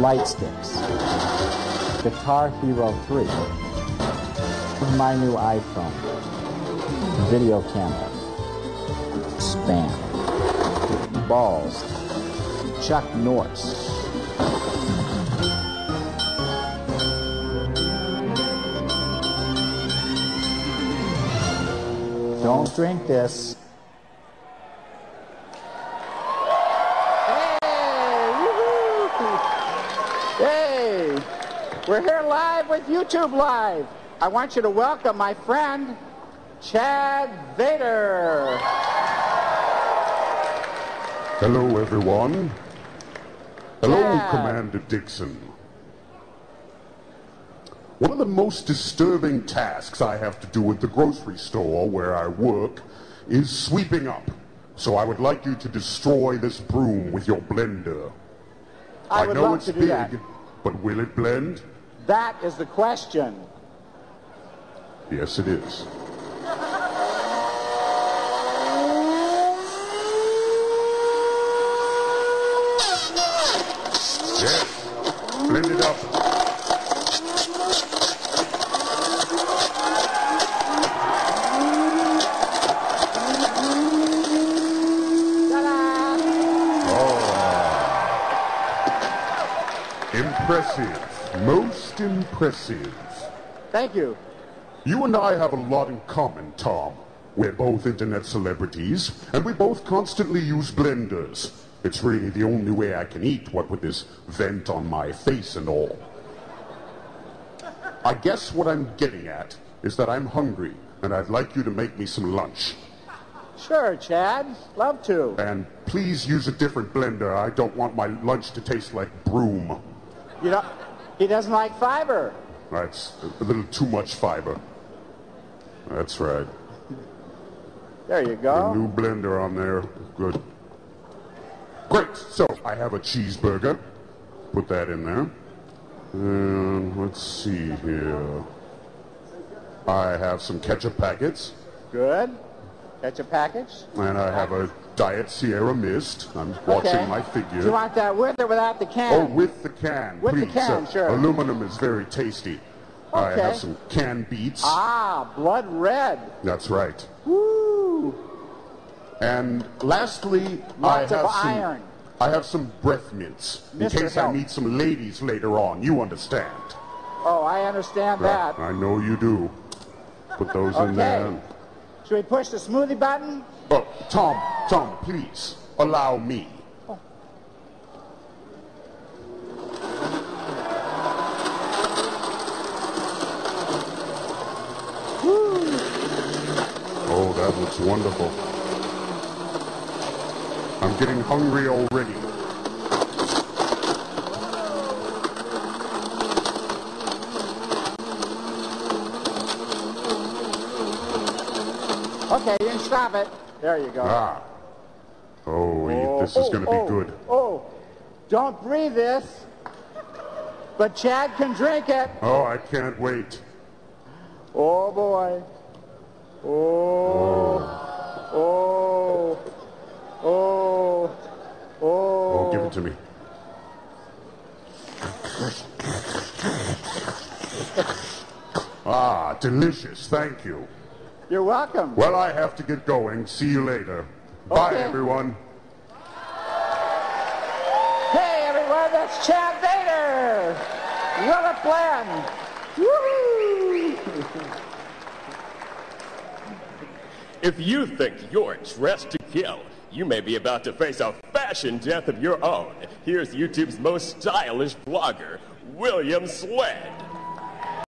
light sticks, Guitar Hero 3, my new iPhone, video camera, spam, balls, Chuck Norris. Don't drink this. Hey, we're here live with YouTube Live. I want you to welcome my friend, Chad Vader. Hello, everyone. Hello, Chad. Commander Dickson. One of the most disturbing tasks I have to do at the grocery store where I work is sweeping up. So I would like you to destroy this broom with your blender. I would know love it's to do big, that. but will it blend? That is the question. Yes, it is. Yes, blend it up. Ta-da! Oh. Impressive. Most impressive. Thank you. You and I have a lot in common, Tom. We're both internet celebrities, and we both constantly use blenders. It's really the only way I can eat, what with this vent on my face and all. I guess what I'm getting at is that I'm hungry, and I'd like you to make me some lunch. Sure, Chad. Love to. And please use a different blender. I don't want my lunch to taste like broom. You know, he doesn't like fiber. That's a little too much fiber. That's right. There you A go. new blender on there. Good. Great. So I have a cheeseburger. Put that in there. And let's see here. I have some ketchup packets. Good. Catch a package. And I have a Diet Sierra Mist. I'm watching Okay. my figure. Do you want that with or without the can? Oh, with the can, With the can, Uh, sure. Aluminum is very tasty. Okay. I have some canned beets. Ah, blood red. That's right. Woo! And lastly, Lots I have of some, iron. I have some breath mints in Mr. case I meet some ladies later on. You understand? Oh, I understand Yeah, that. I know you do. Put those in there. Should we push the smoothie button? Oh, Tom, Tom, please allow me. Oh, oh, that looks wonderful. I'm getting hungry already. Okay, you can stop it. There you go. Ah. Oh, this is oh, going to oh, be good. Oh, don't breathe this. But Chad can drink it. Oh, I can't wait. Oh boy. Oh. Oh. Oh. Oh. Oh, give it to me. Ah, delicious. Thank you. You're welcome. Well, I have to get going. See you later. Bye, everyone. Hey everyone, that's Chad Vader. What a plan. Woo! If you think you're dressed to kill, you may be about to face a fashion death of your own. Here's YouTube's most stylish blogger, William Sledd.